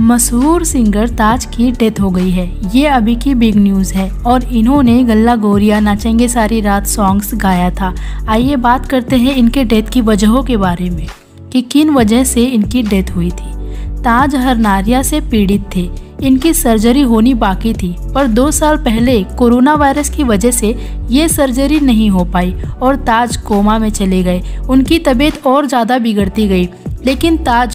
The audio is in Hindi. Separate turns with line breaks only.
मशहूर सिंगर ताज की डेथ हो गई है। ये अभी की बिग न्यूज़ है और इन्होंने गल्ला गोरिया नाचेंगे सारी रात सॉन्ग्स गाया था। आइए बात करते हैं इनके डेथ की वजहों के बारे में, कि किन वजह से इनकी डेथ हुई थी। ताज हरनारिया से पीड़ित थे। इनकी सर्जरी होनी बाकी थी, पर दो साल पहले कोरोना वायरस की वजह से ये सर्जरी नहीं हो पाई और ताज कोमा में चले गए। उनकी तबीयत और ज़्यादा बिगड़ती गई, लेकिन ताज